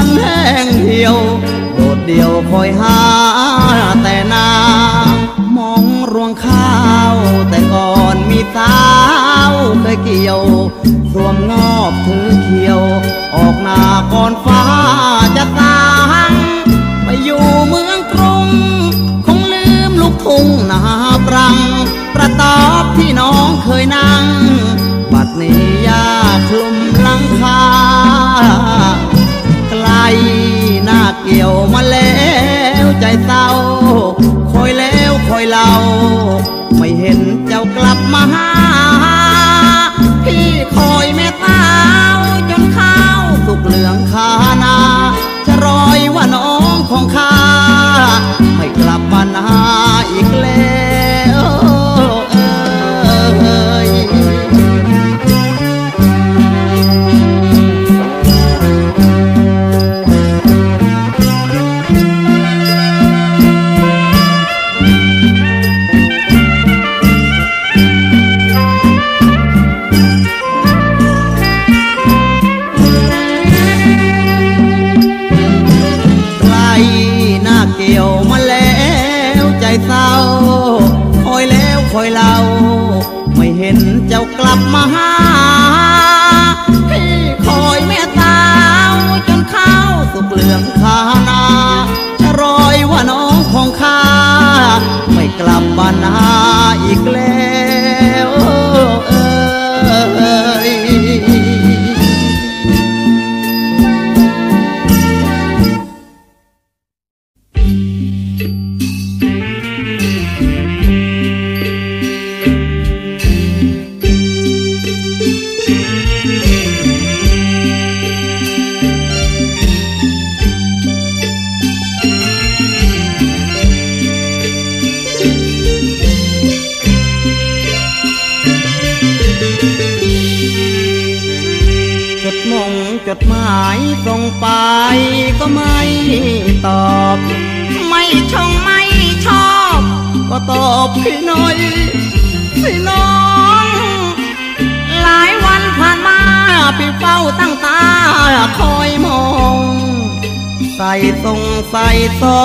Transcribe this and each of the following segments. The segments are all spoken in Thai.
วันแห้งเหี่ยว โดดเดี่ยวคอยหาแต่นามองรวงข้าว แต่ก่อนมีสาวเคยเกี่ยว สวมงอบถือเขียว ออกหน้าก่อนฟ้าจะสางไปอยู่เมืองกรุง คงลืมลูกทุ่งนาปรัง ประตอบที่น้องเคยนั่ง เกี่ยวมาแล้วใจเศร้า คอยแล้วคอยเล่า ไม่เห็นเจ้ากลับมาหา พี่คอยแม่สาจนข้าวสุกเหลืองคา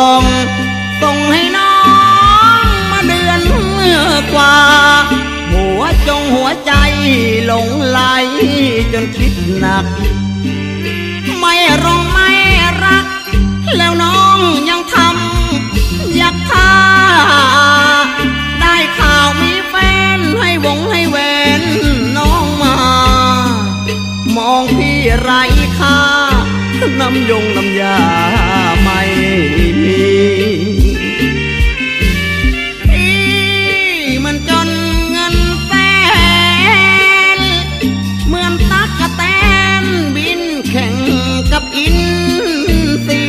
ซองส่งให้น้องมาเดือนกว่า หัวจงหัวใจหลงไหลจนคิดหนัก ไม่รองไม่รัก แล้วน้องยังทำอยากท่าได้ข่าวมีแฟนให้วงให้แหวนน้องมา มองพี่ไรค่าน้ำยงน้ำยา ที่มันจนเงินแสนเหมือนตักกะแตนบินแข่งกับอินทรี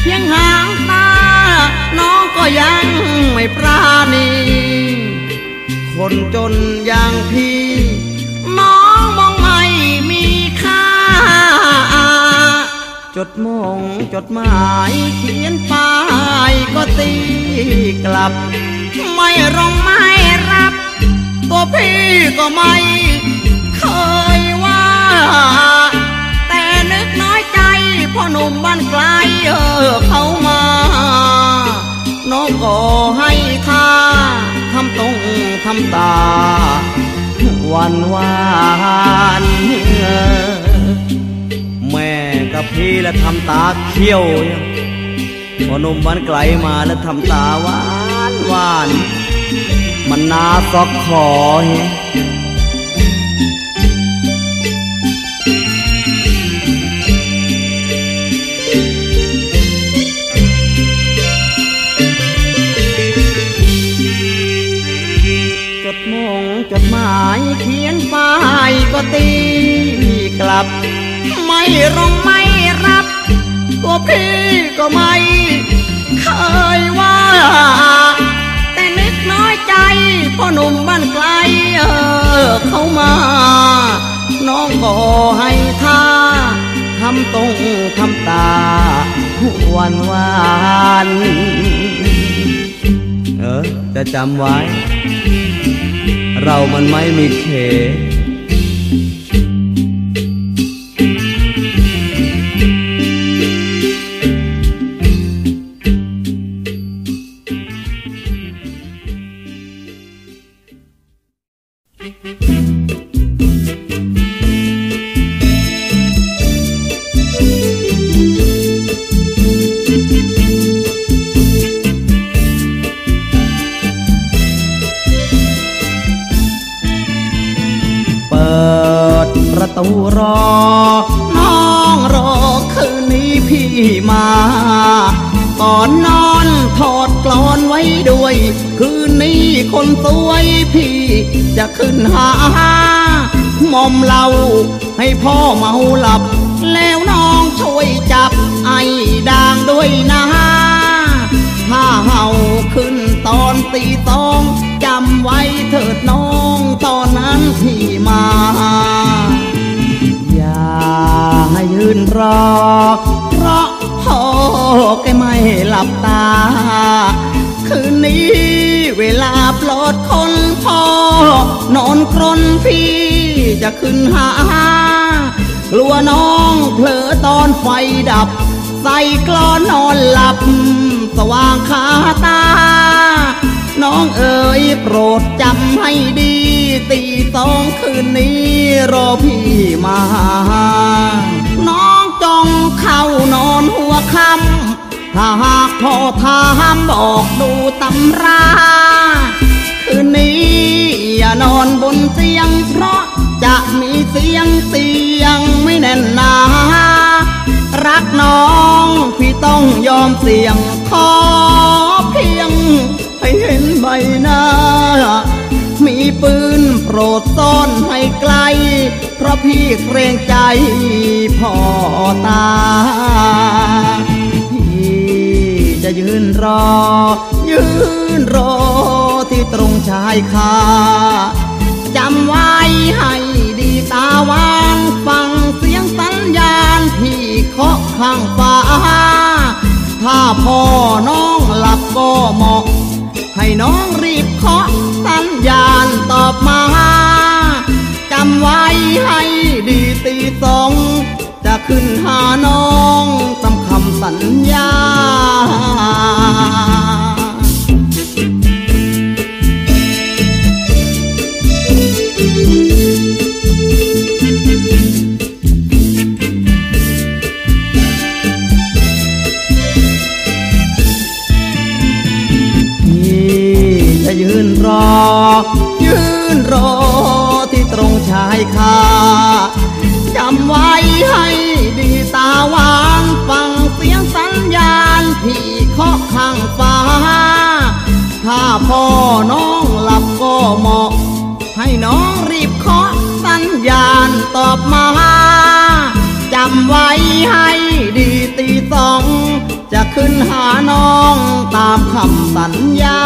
เพียงหางตา น้องก็ยังไม่ปราณี คนจนอย่างพี่ จดมงจดหมายเขียนป้ายก็ตีกลับ ไม่ร้องไม่รับ ตัวพี่ก็ไม่เคยว่า แต่นึกน้อยใจพ่อหนุ่มบ้านไกลเออเขามา น้องก็ให้ท่าทำตรงทำตา วันวานแม่ กับพี่และทำตาเขี้ยวพอหนุ่มบ้านไกลมาแล้วทำตาหวานหวาน มันนาซอกคอเฮจดมงจดหมายเขียนป้ายก็ตีกลับ ไม่ร้องไม่ ตัวพี่ก็ไม่เคยว่า แต่นึกน้อยใจพ่อหนุ่มบ้านไกลเออเข้ามา น้องก็ให้ท่าทำตรงทำตาหวันหวานเออจะจำไว้ เรามันไม่มีเข นหา มอมเหล่าให้พ่อเมาหลับ แล้วน้องช่วยจับไอ้ด่างด้วยนะถ้าเห่าขึ้นตอนตีสองจำไว้เถิดน้องตอนนั้นที่มา อย่าให้ยืนรอ เพราะพ่อแกไม่หลับตา คืนนี้เวลา ลอดคนพ่อนอนกรนพี่จะขึ้นหากลัวน้องเผลอตอนไฟดับ ใส่กลอนนอนหลับ สว่างคาตา น้องเอ๋ยโปรดจำให้ดี ตีสองคืนนี้รอพี่มา น้องจงเข้านอนหัวค่ำถ้าหากพ่อทามบอกดูตำรา นี้ อย่านอนบนเตียงเพราะจะมีเสียงเสียงไม่แน่นหนา รักน้องพี่ต้องยอมเสี่ยงขอเพียง ให้เห็นใบหน้า มีปืนโปรดซ่อนให้ไกล เพราะพี่เกรงใจพ่อตาพี่จะยืนรอ ยืนรอ ตรงชายคาจำไว้ให้ดีตาวานฟังเสียงสัญญาณที่เคาะข้างฟ้า ถ้าพ่อน้องหลับก็เหมาะ ให้น้องรีบเคาะสัญญาณตอบมาจำไว้ให้ดีตีสองจะขึ้นหาน้องตามคำสัญญา นรอ ยืนรอที่ตรงชายคาจำไว้ให้ดีตาวางฟังเสียงสัญญาณพี่เคาะข้างฟ้า ถ้าพ่อน้องหลับก็เหมาะ ให้น้องรีบเคาะสัญญาณตอบมาจำไว้ให้ดีตีสอง จะขึ้นหาน้องตามคำสัญญา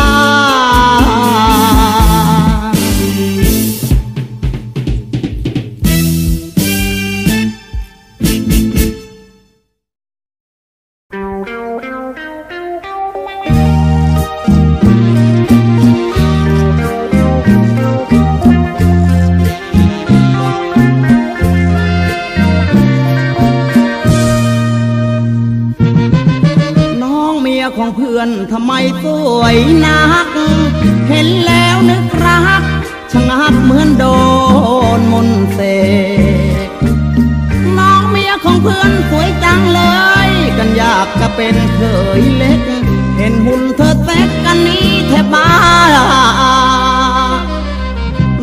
วยนัก เห็นแล้วนึกรักชะงักเหมือนโดนมนต์เสกน้องเมียของเพื่อนสวยจังเลย กันอยากจะเป็นเคยเล็ก เห็นหุ่นเธอแตกกันนี้แทบบ้า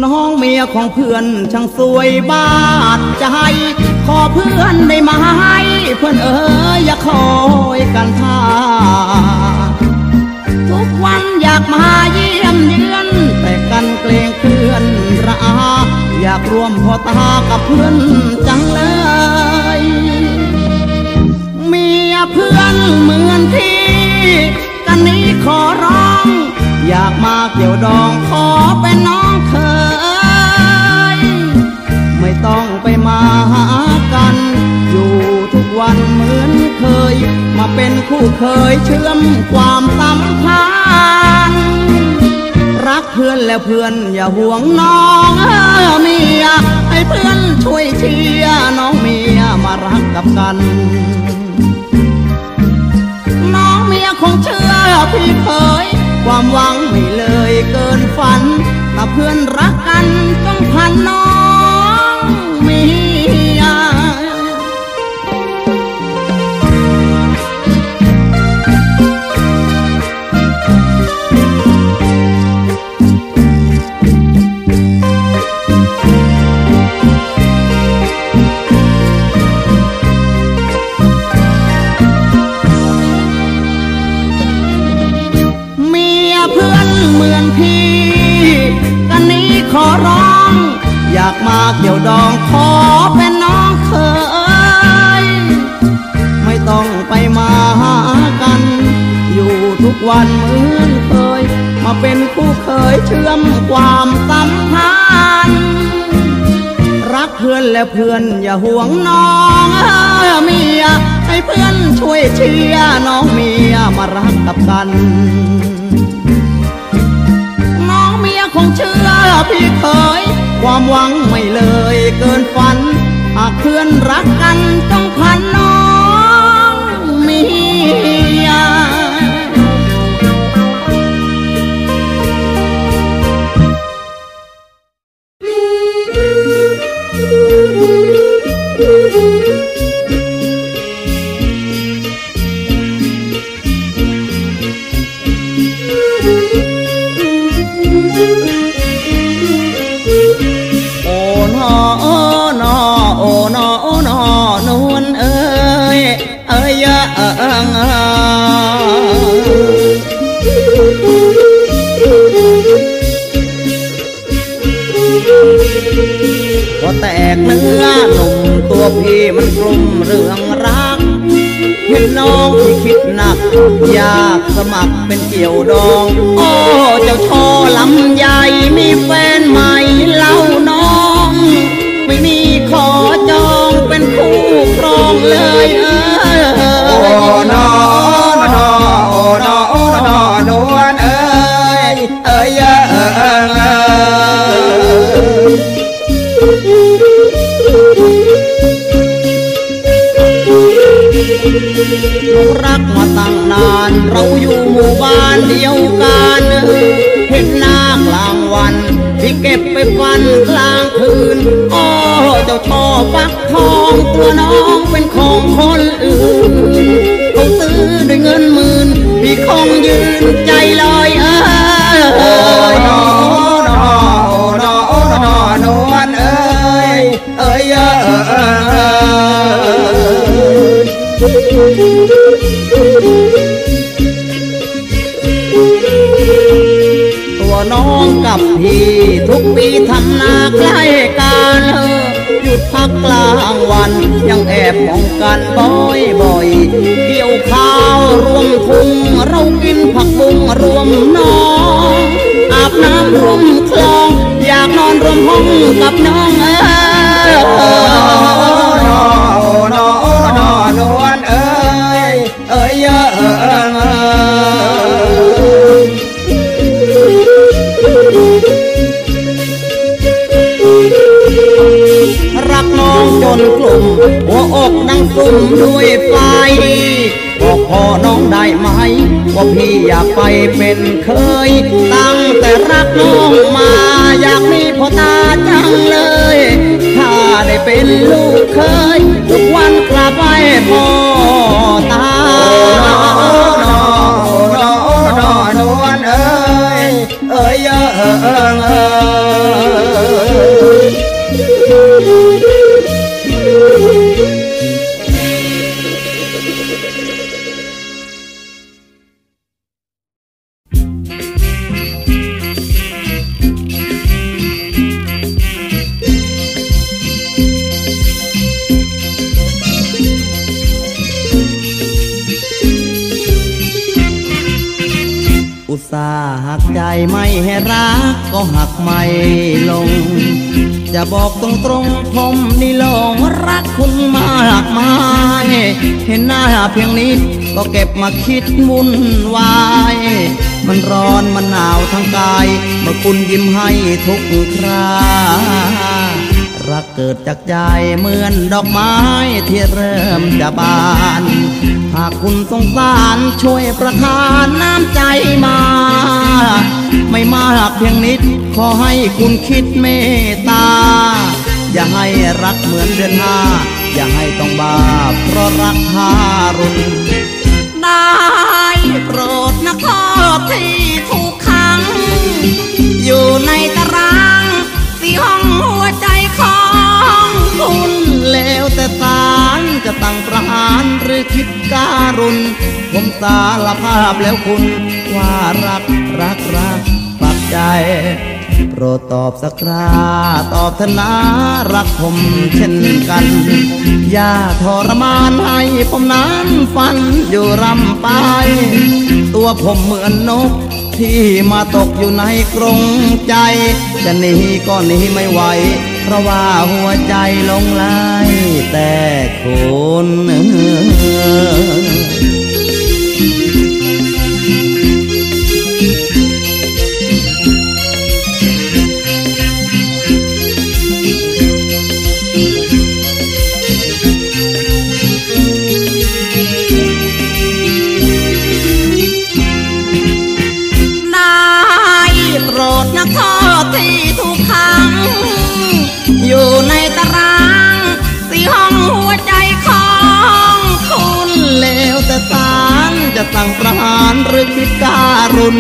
น้องเมียของเพื่อนช่างสวยบาดใจ ขอเพื่อนได้ไหมเพื่อนเอ๋ยอย่าคอยกันท่า ทุกวันอยากมาเยี่ยมเยือน แต่กันเกรงเพื่อนระอา อยากร่วมพ่อตากับเพื่อนจังเลยเมียเพื่อนเหมือนที่กันนี้ขอร้อง อยากมาเกี่ยวดองขอเป็นน้องเคย ไม่ต้องไปมาหากันอยู่ วันเหมือนเคย มาเป็นคู่เคยเชื่อมความสัมพันธ์รักเพื่อนแล้วเพื่อนอย่าห่วงน้องเออเมียให้เพื่อนช่วยเชียร์น้องเมียมารักกับกัน น้องเมียคงเชื่อพี่เคย ความหวังไม่เลยเกินฝันถ้าเพื่อนรักกันต้องพันน้อง ดองขอเป็นน้องเคย ไม่ต้องไปมาหากัน อยู่ทุกวันเหมือนเคย มาเป็นคู่เคยเชื่อมความสัมพันธ์รักเพื่อนและเพื่อนอย่าห่วงน้องเมียให้เพื่อนช่วยเชียร์น้องเมียมารักกับกัน งเมียคงเชื่อพี่เคย ความหวังไม่เลยเกินฝัน หากเพื่อนรักกันต้องพันน้องมียา พี่มันกลุ่มเรื่องรัก เห็นน้องที่คิดหนัก อยากสมัครเป็นเกี่ยวดอง โอ้เจ้าช่อลำใหญ่มีแฟนใหม่ ไปฟันกลางคืนอ้อเจ้าชอบฟักทองตัวน้องเป็นของคนอื่นเขาซื้อด้วยเงินหมื่นพี่คงยืนใจลอยเอโอ้ยนอโอ้นอโอ้นอนวลเอ้ยเอ้ยเอ้ยเอ้ยเอ้ยตัวน้องกับพี่ กลางวัน ยังแอบมองกันบ่อยบ่อยๆเกี่ยวข้าวรวมทุงเรากินผักบุ้งรวมน้องอาบน้ำรวมคลอง อยากนอนรวมห้องกับน้อง มด้วยไฟบอกพ่อน้องได้ไหม ว่าพี่อยากไปเป็นเคย ตั้งแต่รักน้องมา อยากมีพ่อตาจังเลย ถ้าได้เป็นลูกเคย ทุกวันกลับไปพ่อตาโอ้นอโอ้นอโอ้นอนเอ้ยเอ้ยเอ้ยเอ้ยเอ้ย เพียงนิดก็เก็บมาคิดมุ่นวาย มันร้อนมันหนาวทั้งกาย เมื่อคุณยิ้มให้ทุกครารักเกิดจากใจเหมือนดอกไม้ที่เริ่มจะบาน หากคุณสงสารช่วยประทานน้ำใจมา ไม่มากเพียงนิด ขอให้คุณคิดเมตตา อย่าให้รักเหมือนเดือนห้า อย่าให้ต้องบาปเพราะรักทารุณได้โปรดนะขอที่ถูกขัง อยู่ในตารางสี่ห้องหัวใจของคุณแล้วแต่ศาลจะตั้งประหารหรือคิดการุณ ผมสารภาพแล้วคุณว่ารักรักรักปักใจ โปรดตอบสักคราตอบธนารักผมเช่นกัน อย่าทรมานให้ผมนั้นฝันอยู่รำไป ตัวผมเหมือนนกที่มาตกอยู่ในกรงใจ จะหนีก็หนีไม่ไหว เพราะว่าหัวใจลงไหลแต่คุณ จะสั่งประหารหรือคิดการุณ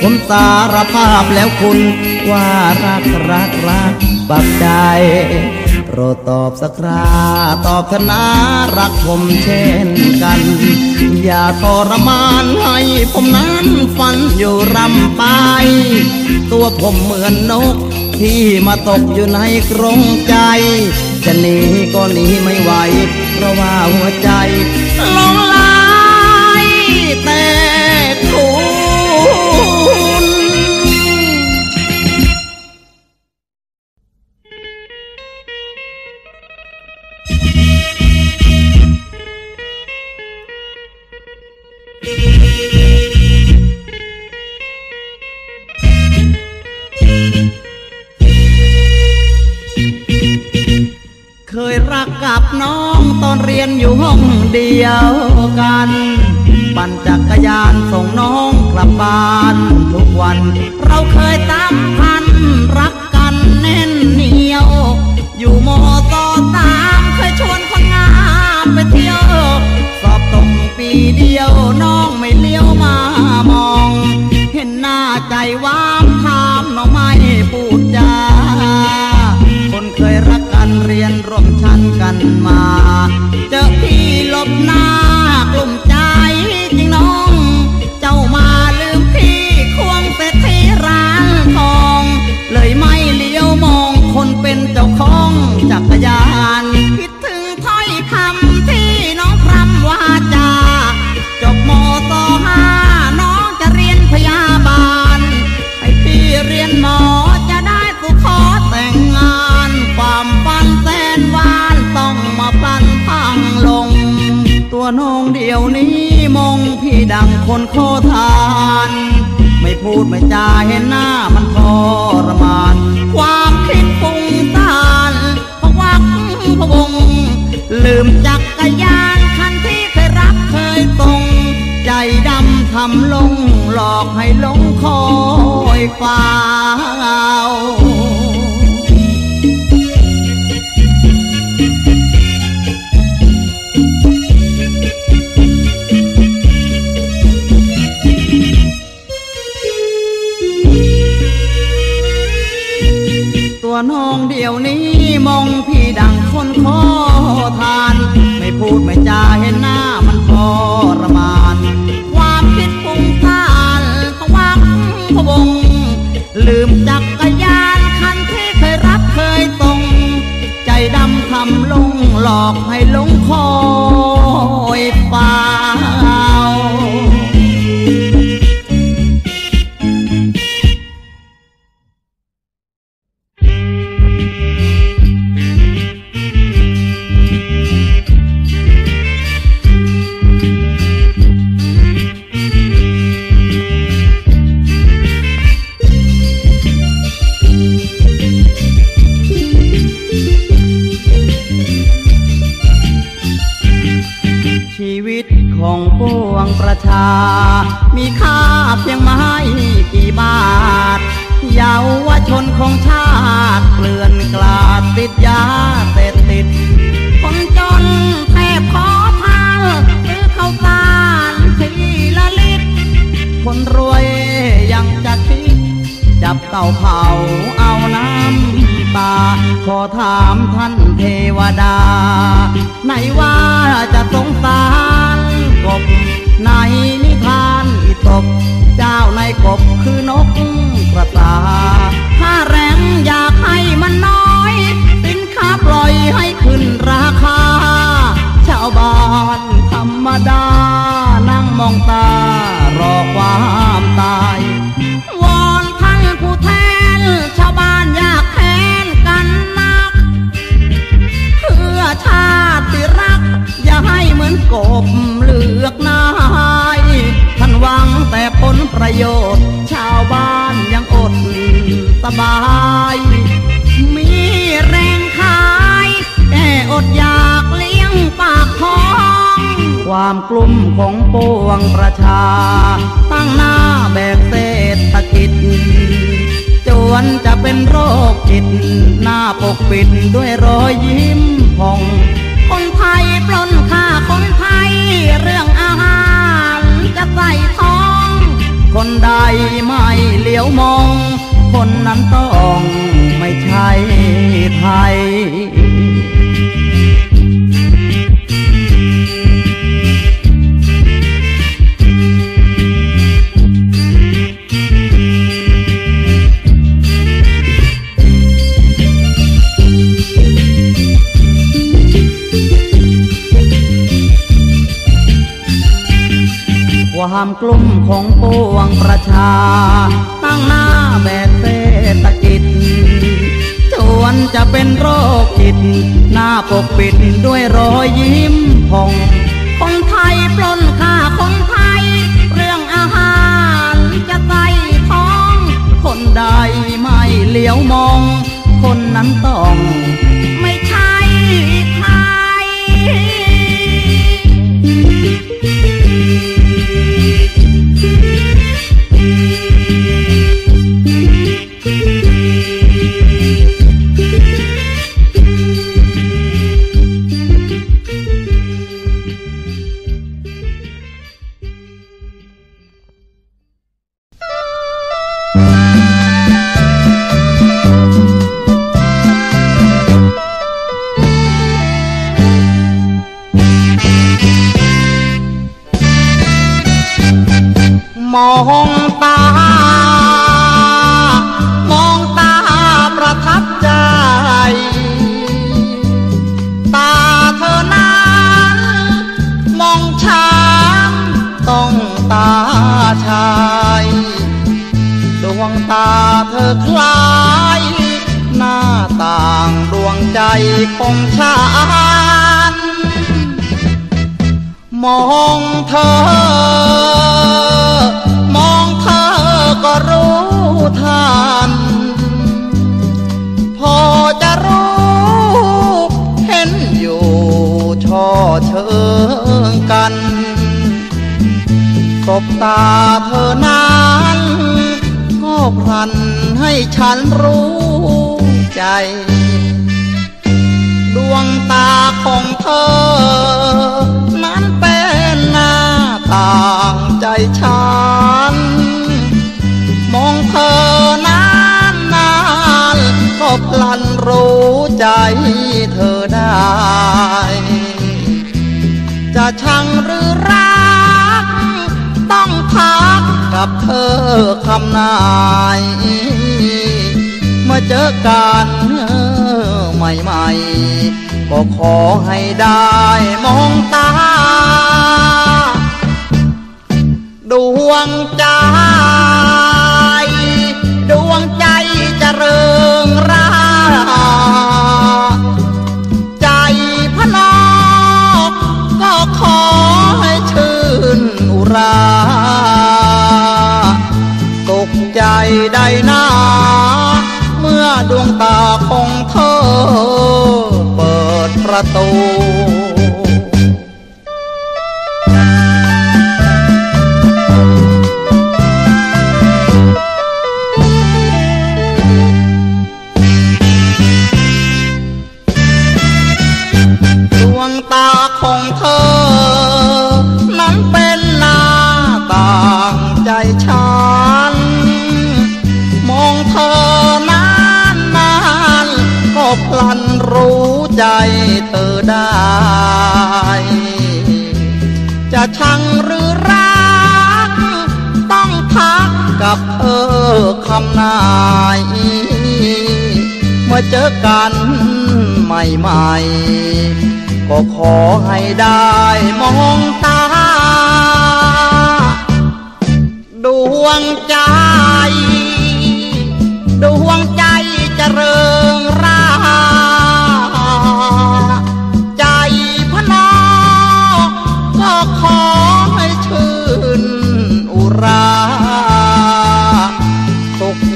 ผมสารภาพแล้วคุณว่ารักรักรักปักใจโปรดตอบสักคราตอบธนารักผมเช่นกัน อย่าทรมานให้ผมนั้นฝันอยู่รำไป ตัวผมเหมือนนกที่มาตกอยู่ในกรงใจ จะหนีก็หนีไม่ไหว เพราะว่าหัวใจหลง อกให้ลงคอยฟ้าตัวน้องเดียวนี้มองพี่ดังคนขอทาน ไม่พูดไม่จาเห็นหน้ามันทรมานความ อกให้ลงคอยฟ้า ชา มีค่าเพียงไม้กี่บาท เยาวชนของชาติเกลื่อนกลาดติดยาเสพติด คนจนแทบขอทานหรือข้าวสารทีละลิตร คนรวยยังจะคิด จับเต่าเผาเอาน้ำตา ขอถามท่านเทวดา ไหนว่าจะสงสาร กบ ในนิทานอิตบเจ้าในกบคือนกกระตาห้า ของปวงประชา ตั้งหน้าแบกเศรษฐกิจ จวนจะเป็นโรคจิต หน้าปกปิดด้วยรอยยิ้มผ่อง คนไทยปล้นค่าคนไทย เรื่องอาหารจะใส่ท้อง คนใดไม่เหลียวมอง คนนั้นต้องไม่ใช่ไทย ความกลุ่มของปวงประชา ตั้งหน้าแบกเศรษฐกิจจวนจะเป็นโรคจิต หน้าปกปิดด้วยรอยยิ้มผ่อง คนไทยปล้นค่าคนไทย เรื่องอาหารจะใส่ท้อง คนใดไม่เหลียวมอง คนนั้นต้อง ชังหรือรัก ต้องพักกับเธอคำนายเมื่อเจอกันใหม่ๆ ก็ขอให้ได้มองตา ดวงใจ ลาตกใจได้นาเมื่อดวงตาของเธอเปิดประตู ชังหรือรัก ต้องทักกับเธอคำนาย เมื่อเจอกันใหม่ๆ ก็ขอให้ได้มองตา ดวงใจ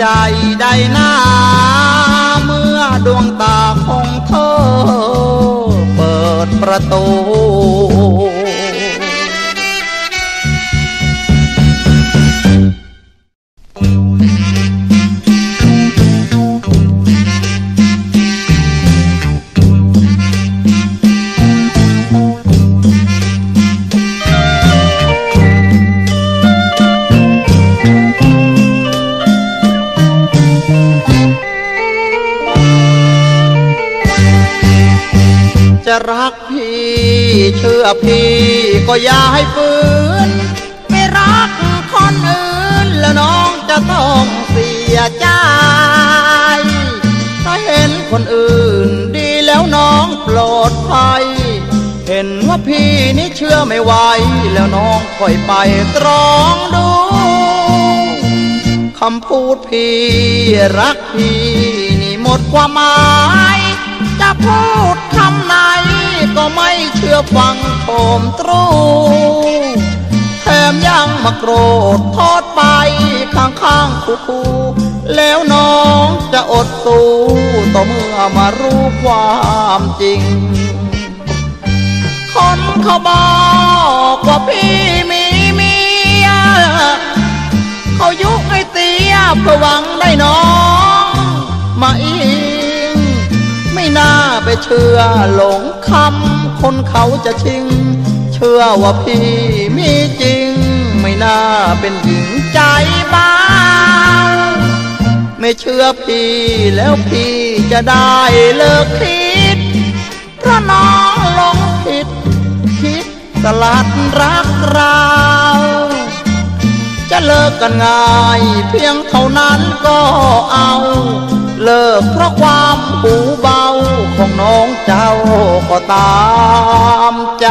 ใจได้หน้า เมื่อดวงตาของเธอ เปิดประตู เชื่อพี่ก็อย่าให้ฝืนไม่รักคนอื่นแล้วน้องจะต้องเสียใจ ถ้าเห็นคนอื่นดีแล้วน้องปลอดภัย เห็นว่าพี่นี่เชื่อไม่ไหวแล้วน้องค่อยไปตรองดูคำพูดพี่รักพี่นี่หมดความหมาย จะพูดคำไหน ก็ไม่เชื่อฟังโถมตรูแถมยังมาโกรธโทษไปข้างข้างคูคูแล้วน้องจะอดสู้ต่อเมื่อมารู้ความจริง คนเขาบอกว่าพี่มีเมียเขายุให้เตี้ยเพื่อหวังได้น้องมาอิง ไม่น่าไปเชื่อหลงคำคนเขาจะชิง เชื่อว่าพี่มีจริง ไม่น่าเป็นหญิงใจบ้าไม่เชื่อพี่แล้วพี่จะได้เลิกคิด เพราะน้องหลงผิด คิดสลัดรักเราจะเลิกกันง่าย เพียงเท่านั้นก็เอา เลิกเพราะความปูเบาของน้องเจ้าก็ตามใจ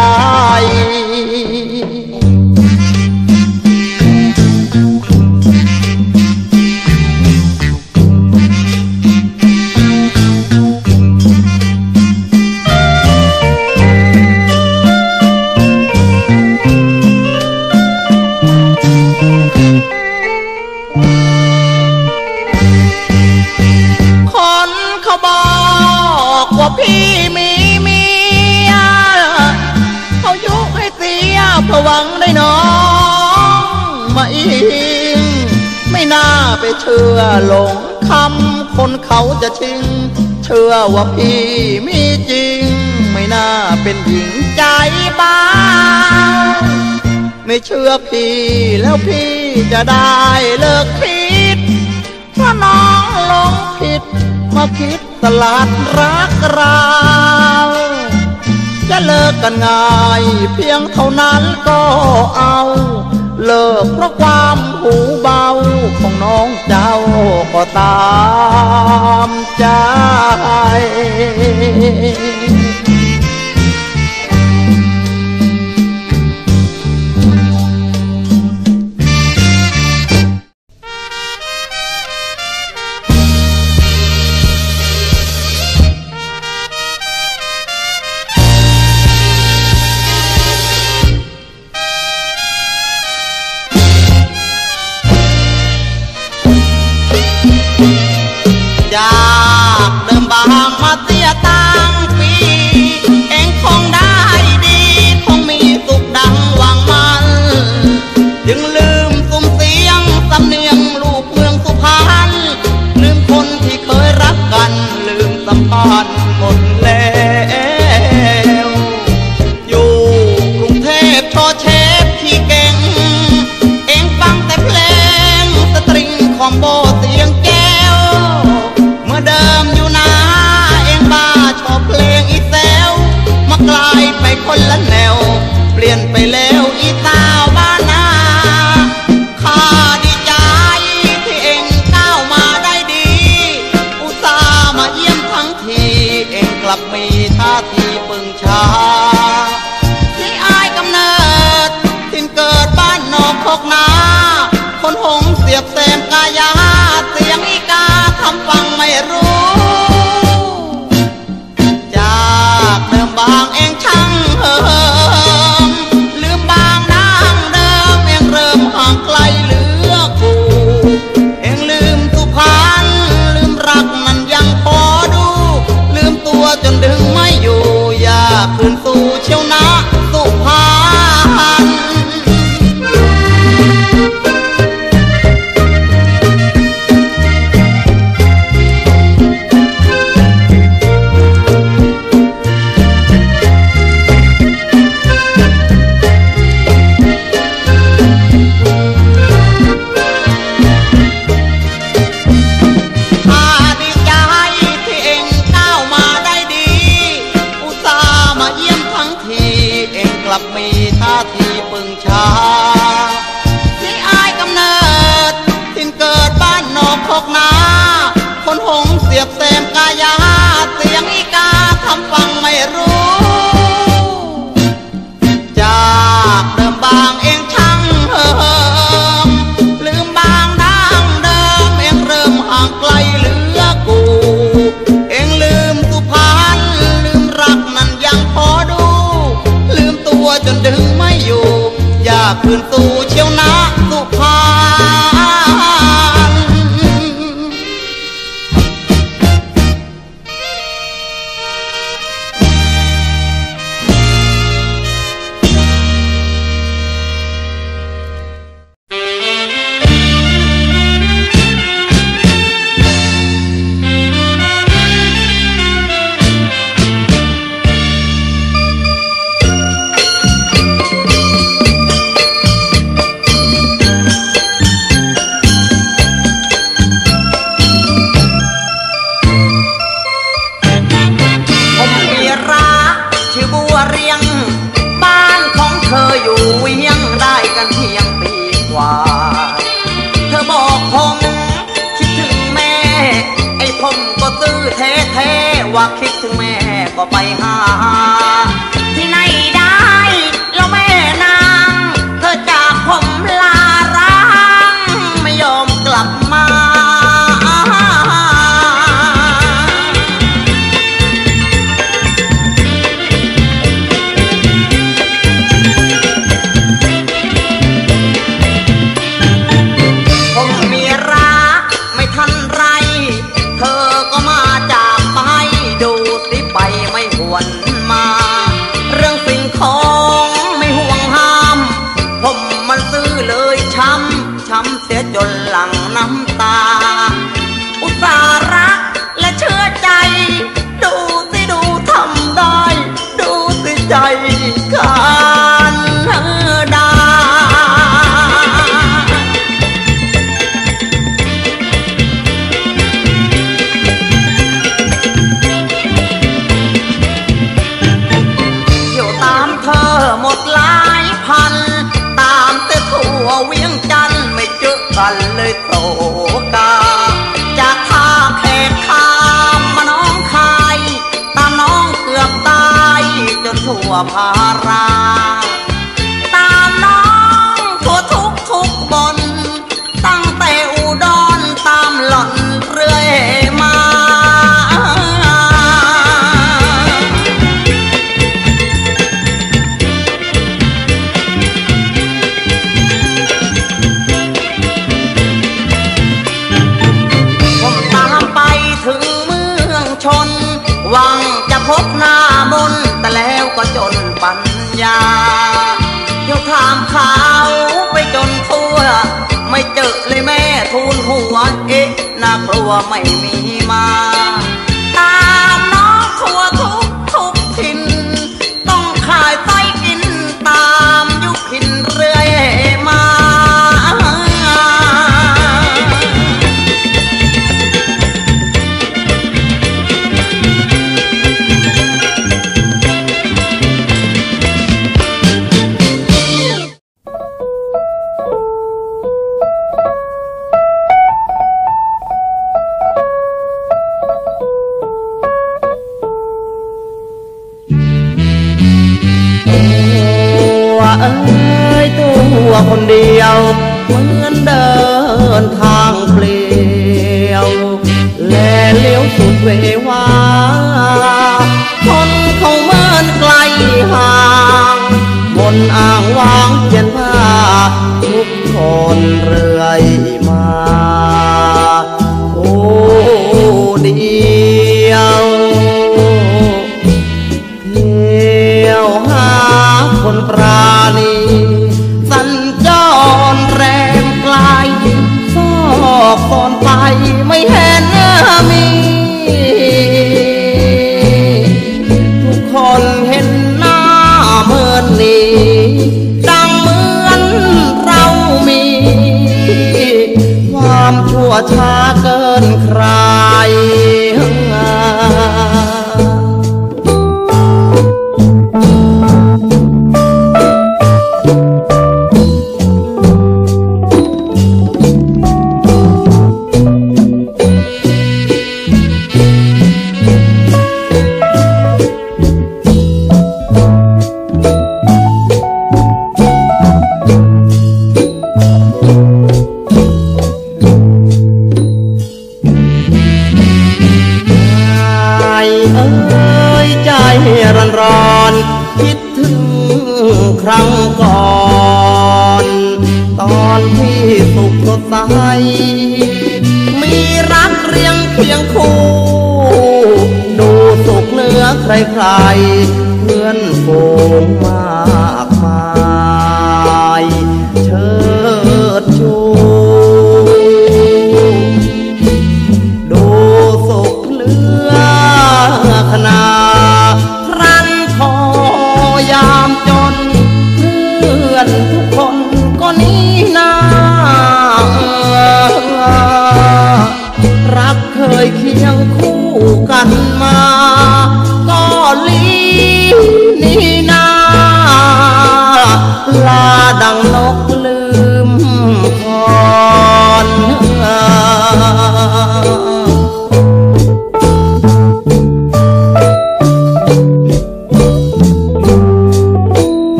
เชื่อหลงคำคนเขาจะชิง เชื่อว่าพี่มีจริง ไม่น่าเป็นหญิงใจบ้า ไม่เชื่อพี่แล้วพี่จะได้เลิกคิดเพราะน้องหลงผิด มาคิดตลาดรักเราจะเลิกกันง่ายเพียงเท่านั้นก็เอา เลิกเพราะความหูเบา ของน้องเจ้าก็ตามใจ น่ากลัวไม่มีมา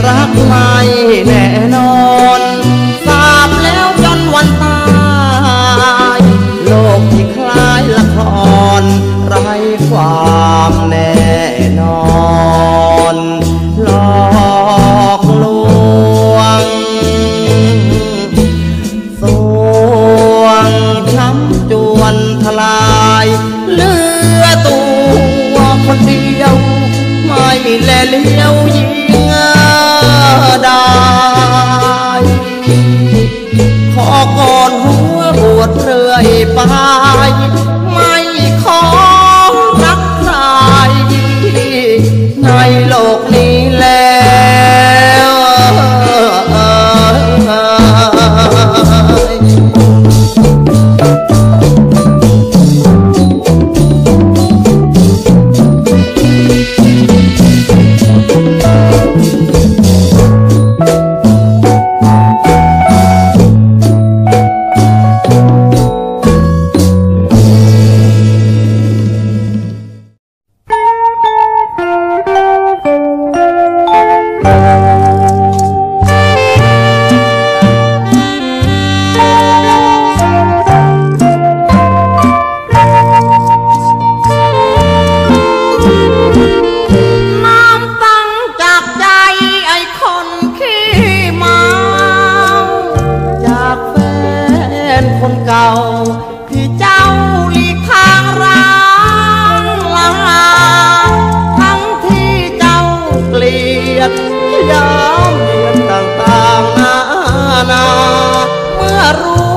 มี la.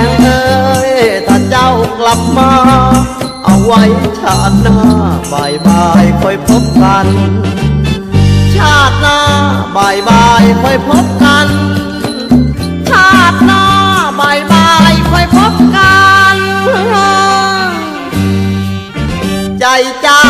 งเอ้ยถ้าเจ้ากลับมา เอาไว้ชาติหน้าบ่ายบ่ายค่อยพบกัน ชาติหน้าบ่ายบ่ายค่อยพบกัน ชาติหน้าบ่ายบ่ายค่อยพบกัน ใจเจ้า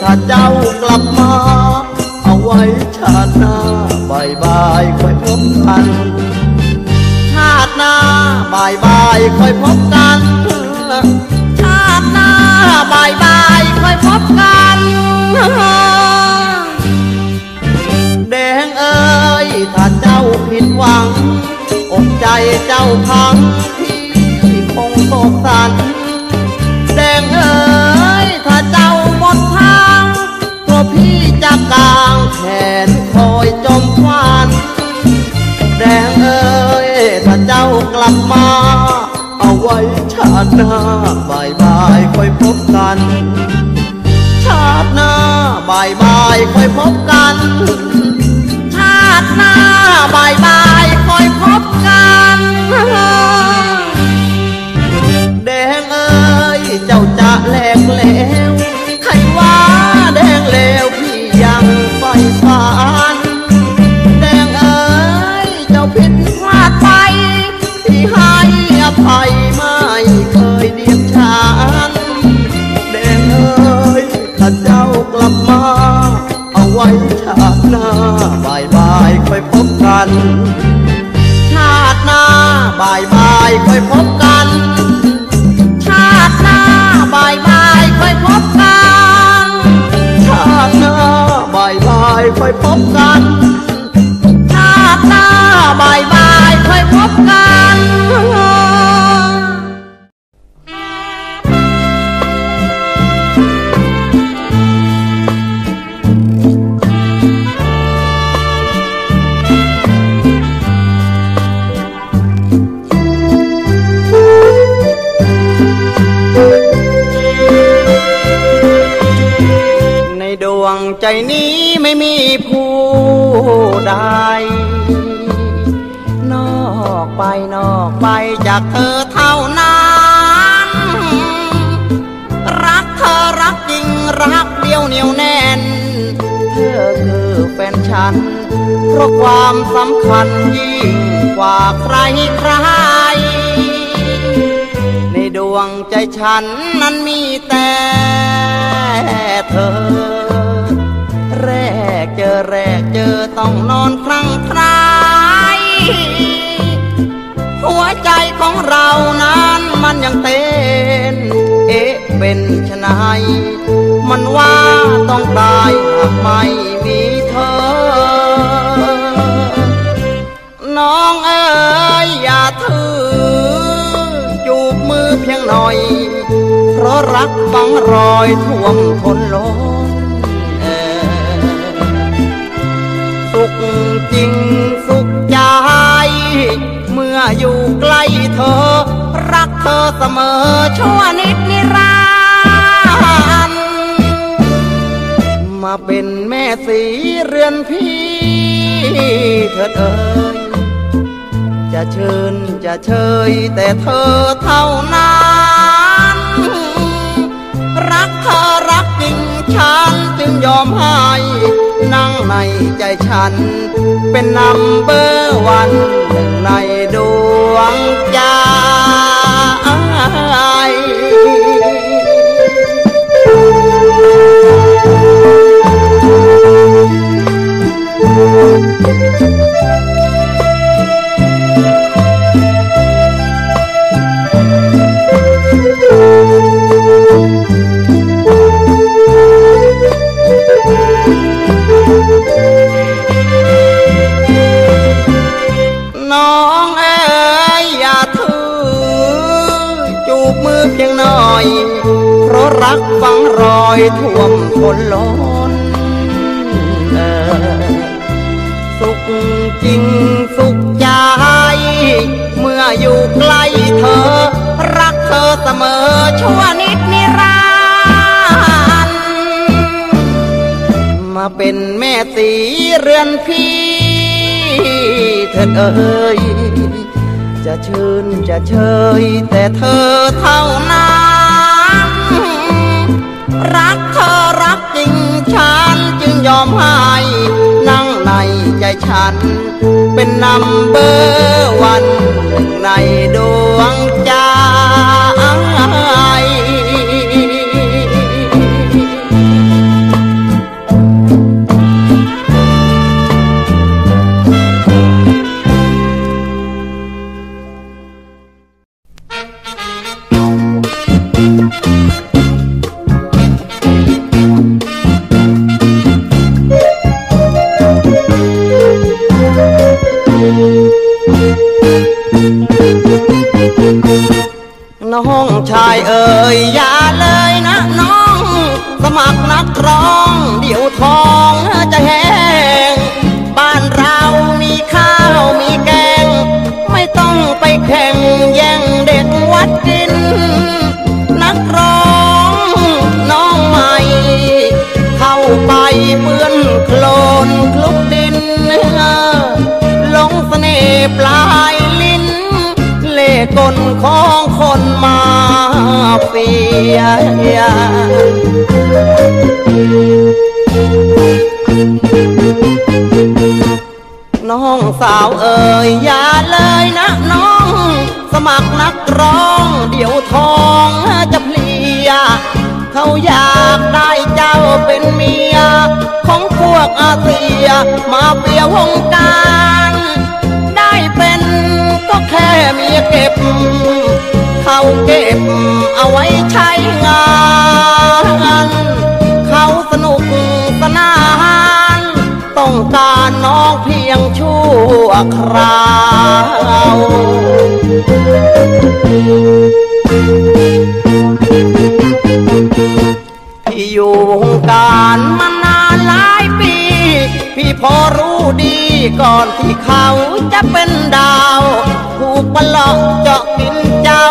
ถ้าเจ้ากลับมา เอาไว้ชาติหน้าบ่ายบ่ายค่อยพบกัน ชาติหน้าบ่ายบ่ายค่อยพบกัน ชาติหน้าบ่ายบ่ายค่อยพบกันแดงเอ้ยถ้าเจ้าผิดหวังอกใจเจ้าพังพี่คงโศกศัลย์แดงเอ้ยถ้าเจ้าหมดทาง จะกางแขนคอยจอมขวัญแดงเอ้ยถ้าเจ้ากลับมา เอาไว้ชาติหน้าบ่ายบ่ายค่อยพบกัน ชาติหน้าบ่ายบ่ายค่อยพบกัน ชาติหน้าบ่ายบ่ายค่อย ว้ชาติหน้าบายบายค่อยพบกัน ชาติหน้าบายบายค่อยพบกัน ชาติหน้าบายบายค่อยพบกัน ชาติหน้าบายบายค่อยพบกัน ชาติหน้าบายบายค่อยพบกัน นี้ไม่มีผู้ใด นอกไปนอกไปจากเธอเท่านั้น รักเธอรักจริงรักเดียวเหนียวแน่น เธอคือแฟนฉัน เพราะความสำคัญยิ่งกว่าใครใคร ในดวงใจฉันนั้นมีแต่เธอ กเจอแรกเจอต้องนอนครั้งครหัวใจของเรานั้นมันยังเต้น เอ๊ะเป็นชะไหนมันว่าต้องตายหากไม่มีเธอ น้องเอ๋ยอย่าถือจูบมือเพียงหน่อย เพราะรักฝังรอยท่วมทนล้น อยู่ใกล้เธอ รักเธอเสมอชั่วนิดนิรันดร์มาเป็นแม่สีเรือนพี่เถิดเอ่ยจะเชิญจะเชยแต่เธอเท่านั้นรักเธอรักจริงฉันจึงยอมให้ นั่งในใจฉัน เป็นนัมเบอร์วันหนึ่งในดวงใจ เพราะรักฝังรอยท่วมทนล้นสุขจริงสุขใจ เมื่ออยู่ใกล้เธอ รักเธอเสมอชั่วนิดนิรันดร์มาเป็นแม่สีเรือนพี่เถิดเอ่ยจะชื่นจะเชยแต่เธอเท่านั้น รักเธอรักจริงฉันจึงยอมให้นั่งในใจฉัน เป็นนัมเบอร์วันหนึ่งในดวงใจ ปลายลิ้น เล่ห์กลของคนมาเฟียน้องสาวเอ่ยอย่าเลยนะน้อง สมัครนักร้องเดี๋ยวทองจะเพลีย เขาอยากได้เจ้าเป็นเมีย ของพวกอาเซียมาเปียวงการ เป็นก็แค่เมียเก็บ เขาเก็บเอาไว้ใช้งาน เขาสนุกสนาน ต้องการน้องเพียงชั่วคราวพี่อยู่วงการมานานหลายปี พี่พอรู้ดีก่อนที่เขาจะเป็นดาว กประหลอกเจาะกินเจ้า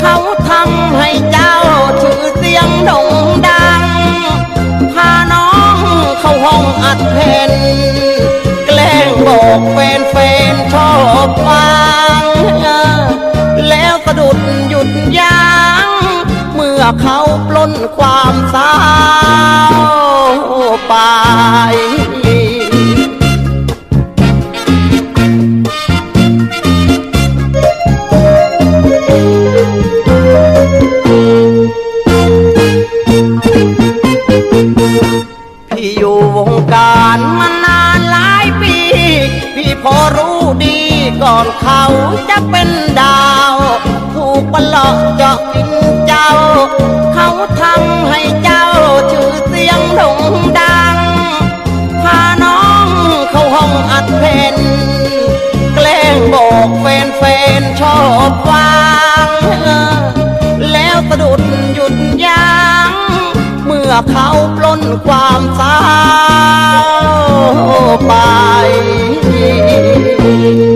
เขาทำให้เจ้าชื่อเสียงโด่งดัง พาน้องเข้าห้องอัดเพนแกล้งบอกแฟนแฟนๆชอบฟังแล้วสะดุดหยุดยั้งเมื่อเขาปล้นความสาวไป อนเขาจะเป็นดาว ถูกปลอกเจาะกินเจ้า เขาทำให้เจ้าชื่อเสียงโด่งดัง พาน้องเข้าห้องอัดเพนแกล้งบอกแฟนแฟนๆชอบฟังแล้วสะดุดหยุดยั้งเมื่อเขาปล้นความสาวไปจ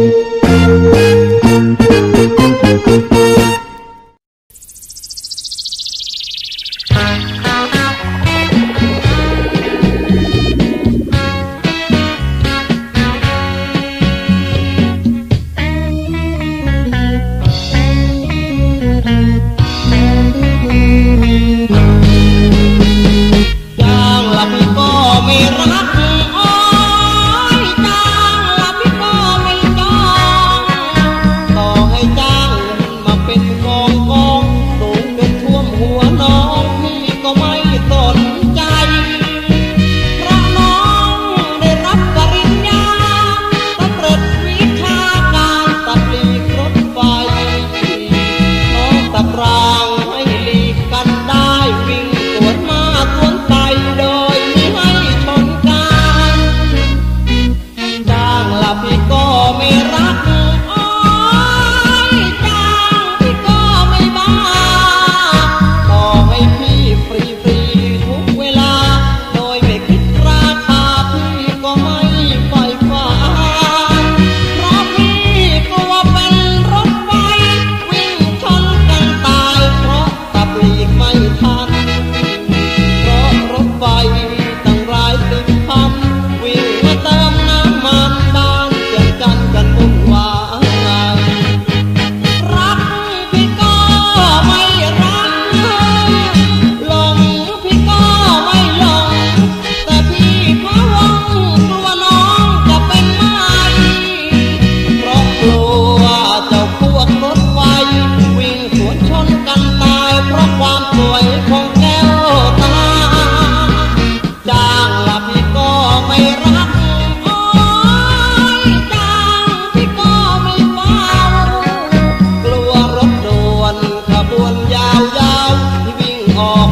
Oh.